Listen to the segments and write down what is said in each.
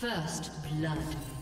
First blood.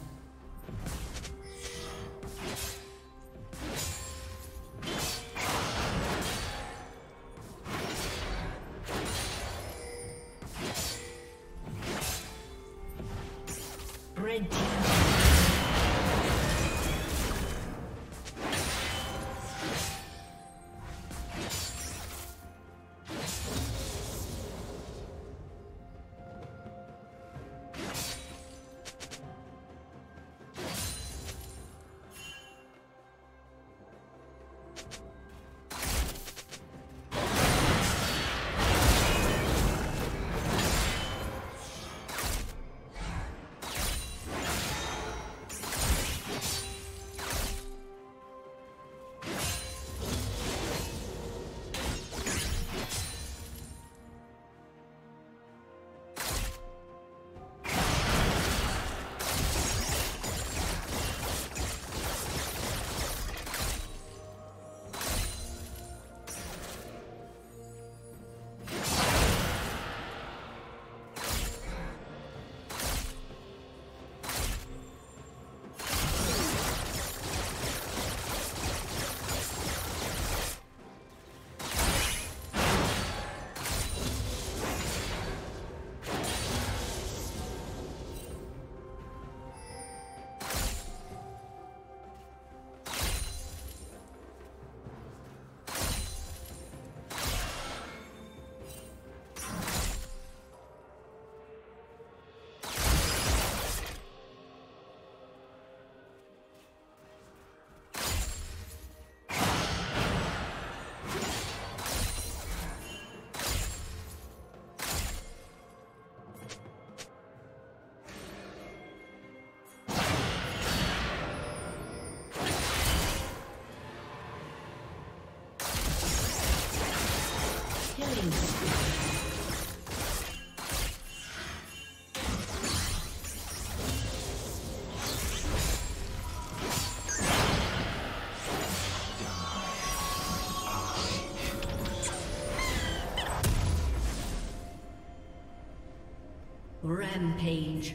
Rampage.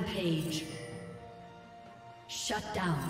Rampage. Shut down.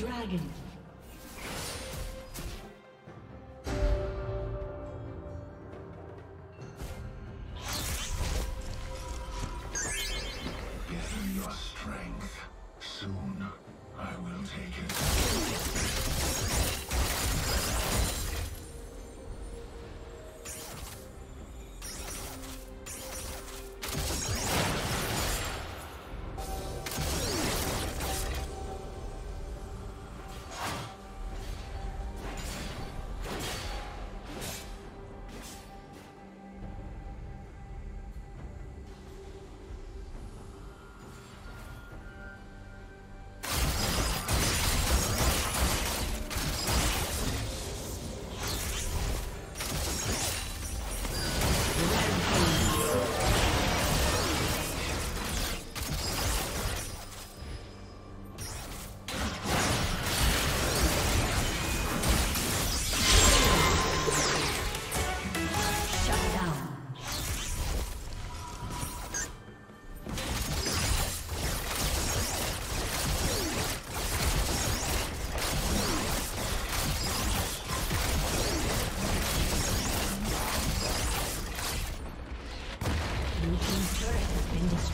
Dragon.